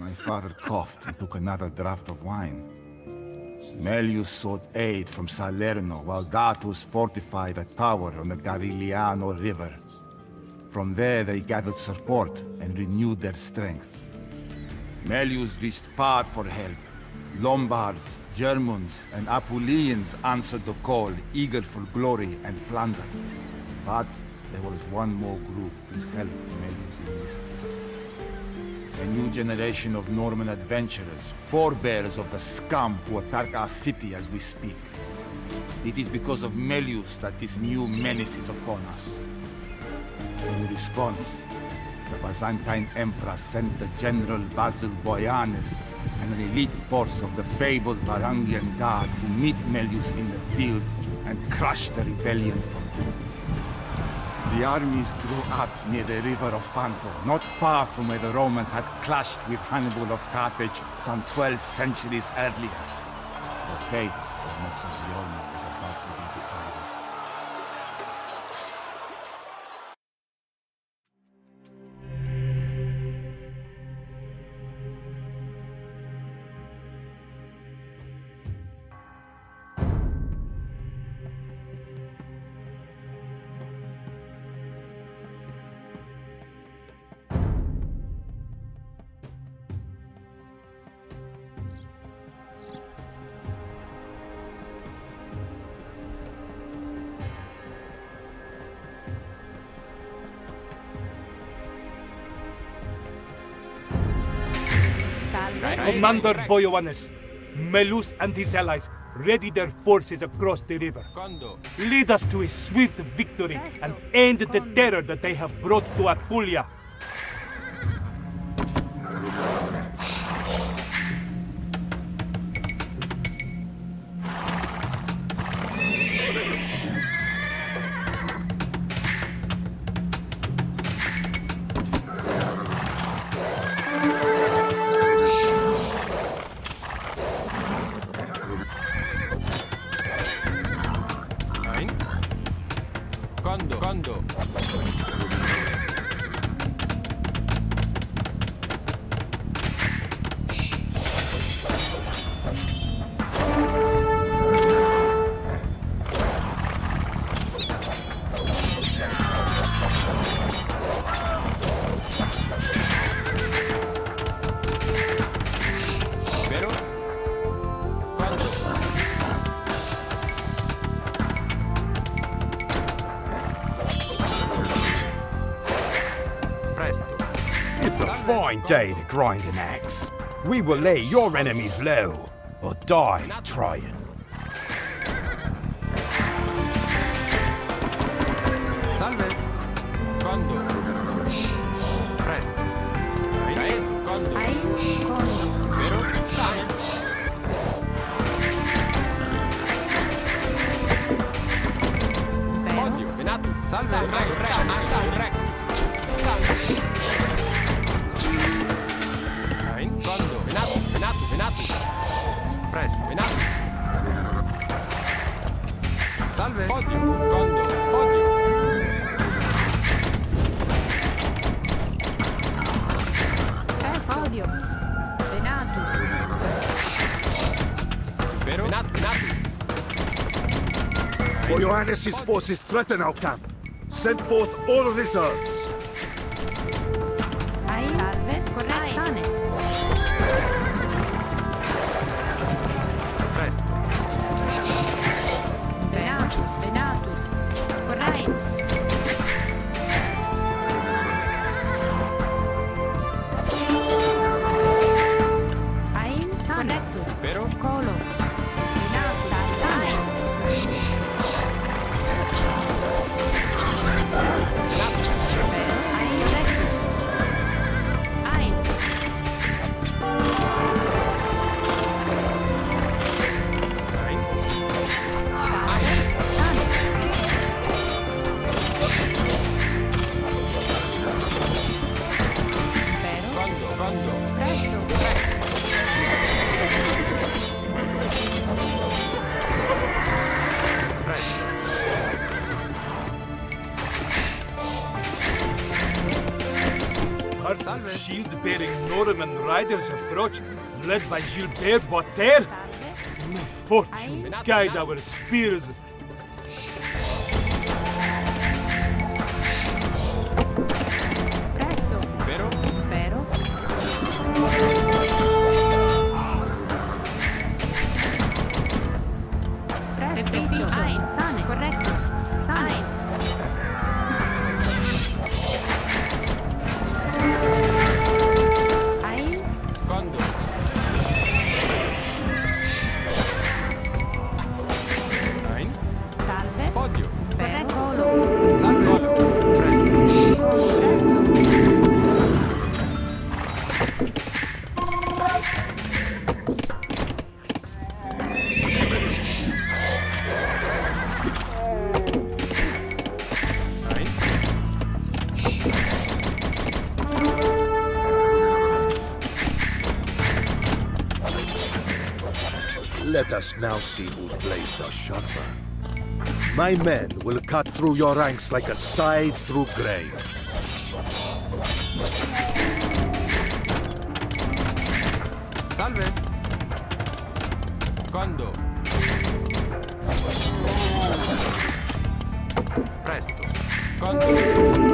My father coughed and took another draught of wine. Melius sought aid from Salerno while Datus fortified a tower on the Garigliano River. From there they gathered support and renewed their strength. Melius reached far for help. Lombards, Germans, and Apulians answered the call, eager for glory and plunder. But there was one more group whose help Melius enlisted. A new generation of Norman adventurers, forebears of the scum who attack our city as we speak. It is because of Melius that this new menace is upon us. In response, the Byzantine Emperor sent the General Basil Boioannes and an elite force of the fabled Varangian Guard to meet Melius in the field and crush the rebellion for good. The armies drew up near the river Ofanto, not far from where the Romans had clashed with Hannibal of Carthage some 12 centuries earlier. The fate of Mezzogiorno was about to be decided. Commander Boioannes, Melus and his allies ready their forces across the river. Lead us to a swift victory and end the terror that they have brought to Apulia. Fine day to grind an axe. We will lay your enemies low, or die trying. Boioannes' forces threaten our camp. Send forth all reserves. With shield-bearing Norman riders approach, led by Gilbert Buatère. Salve. May fortune guide our spears. Us now see whose blades are sharper. My men will cut through your ranks like a scythe through grain. Salve. Quando? Presto. Quando?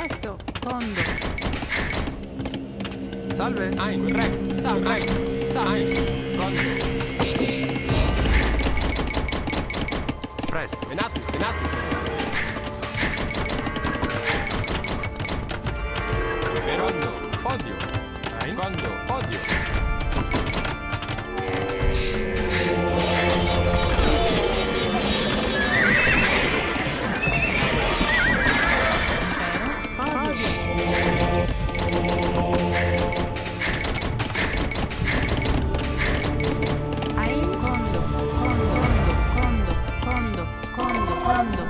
Recto, hondo. Salve. Ein, recto, salve. Recto, salve. Presto. Verondo. Ein, fondo, fodio. Condo. Condo. Presto.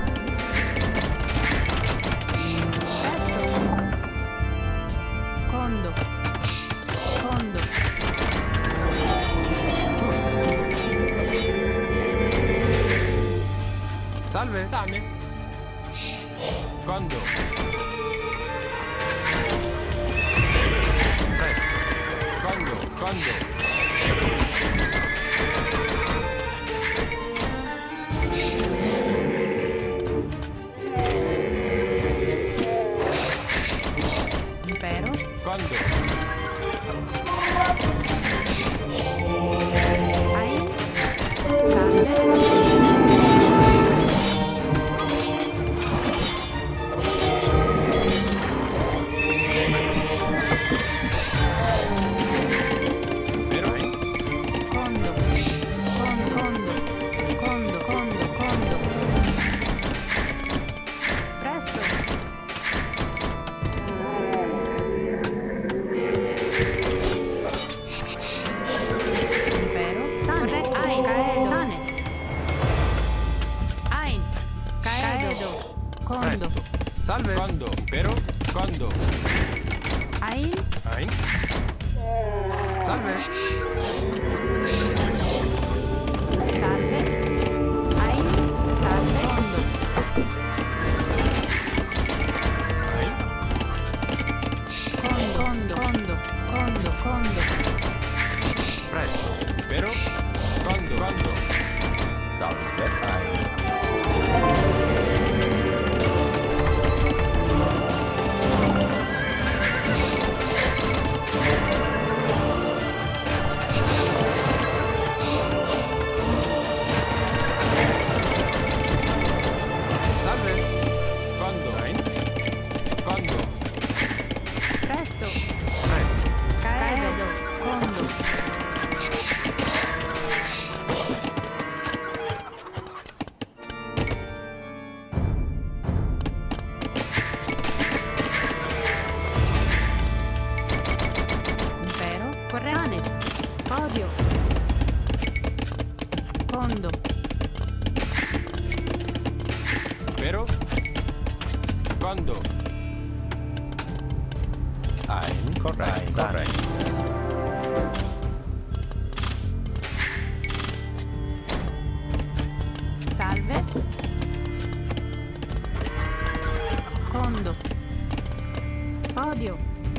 custodio.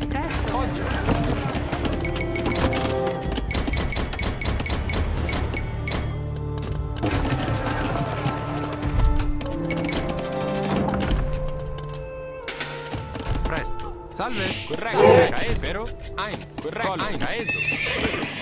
Presto. Oggi. Salve, corretto, caedero, ein, corretto, ein, caedo.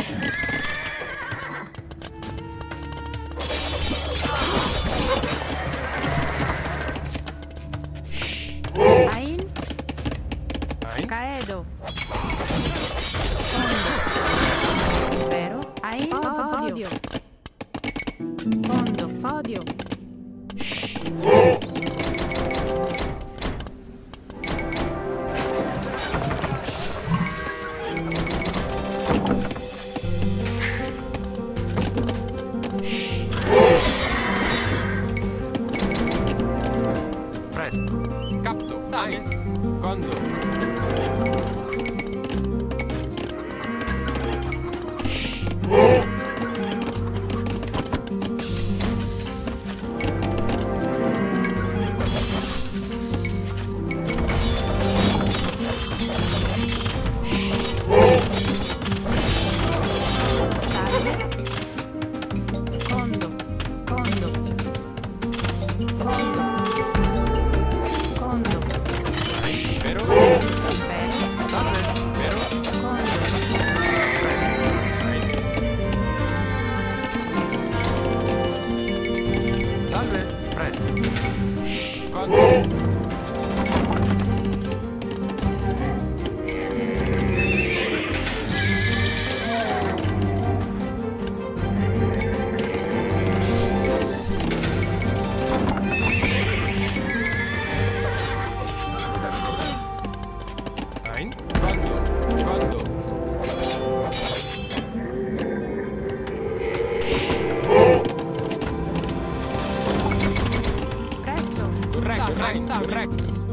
Nein, Sam, rectus.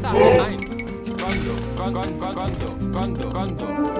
Sam, nein. Gondo, gondo, gondo, gondo, gondo.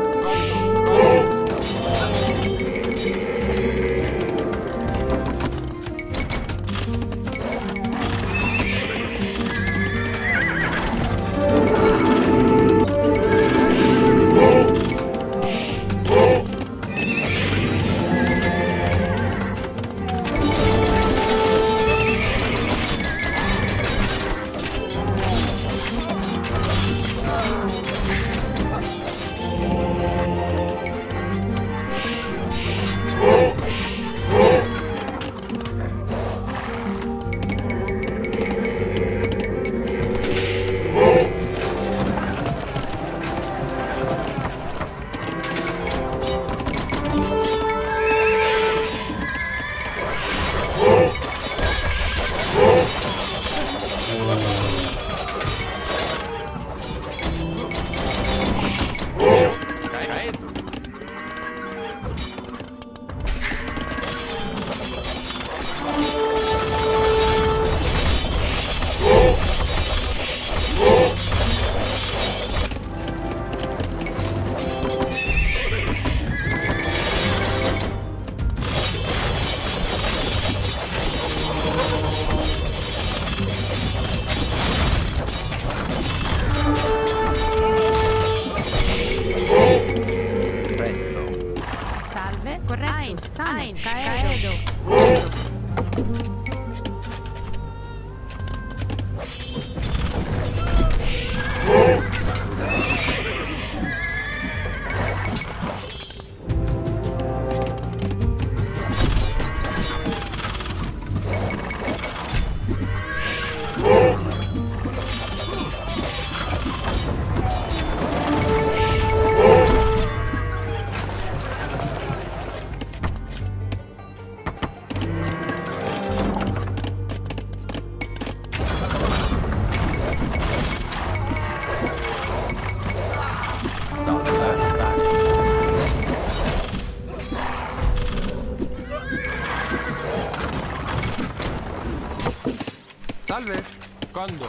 Quando?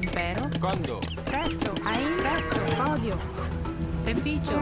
Impero. Quando? Presto. Ain. Presto. Odio. Reficio.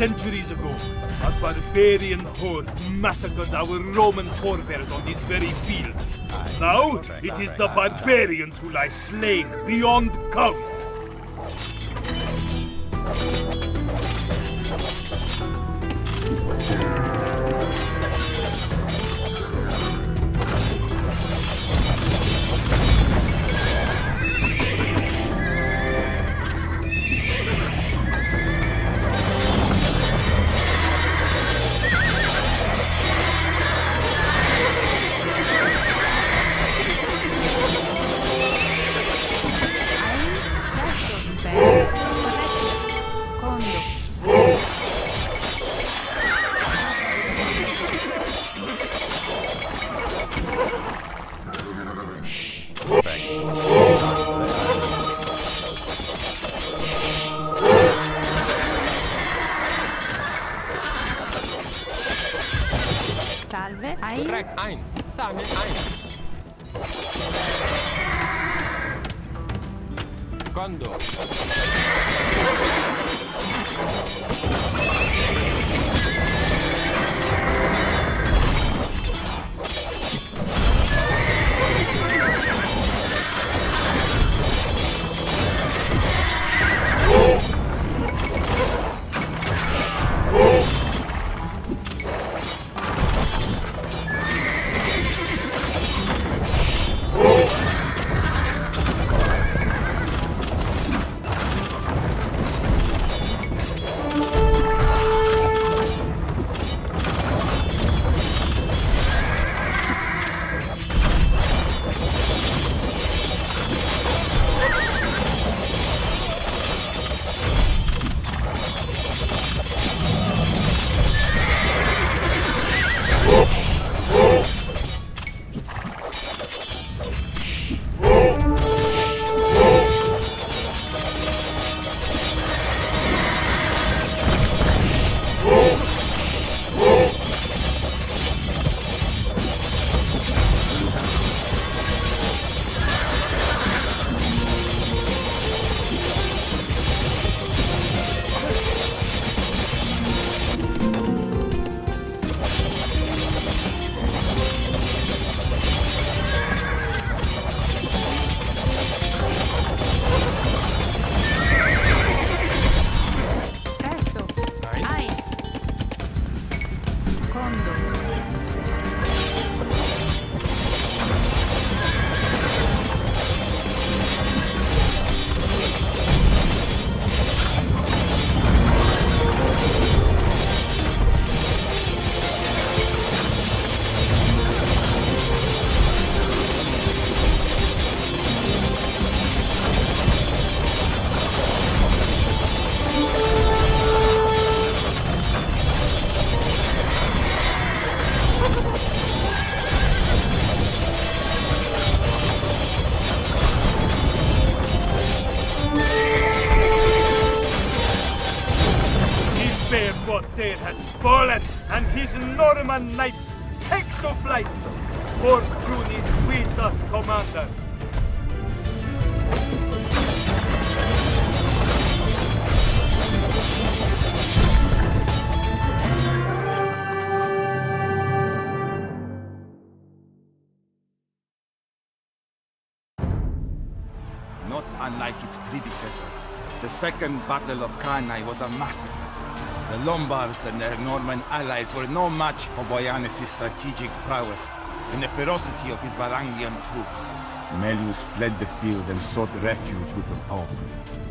Centuries ago, a barbarian horde massacred our Roman forebears on this very field. Now, it is the barbarians who lie slain beyond count. Knights take to flight. Fortune is with us, Commander. Not unlike its predecessor, the Second Battle of Cannae was a massacre. The Lombards and their Norman allies were no match for Boioannes' strategic prowess and the ferocity of his Varangian troops. Melius fled the field and sought refuge with the Pope,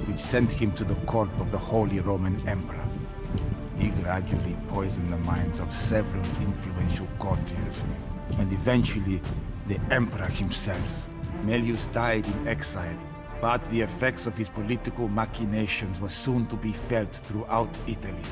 which sent him to the court of the Holy Roman Emperor. He gradually poisoned the minds of several influential courtiers, and eventually the Emperor himself. Melius died in exile, but the effects of his political machinations were soon to be felt throughout Italy.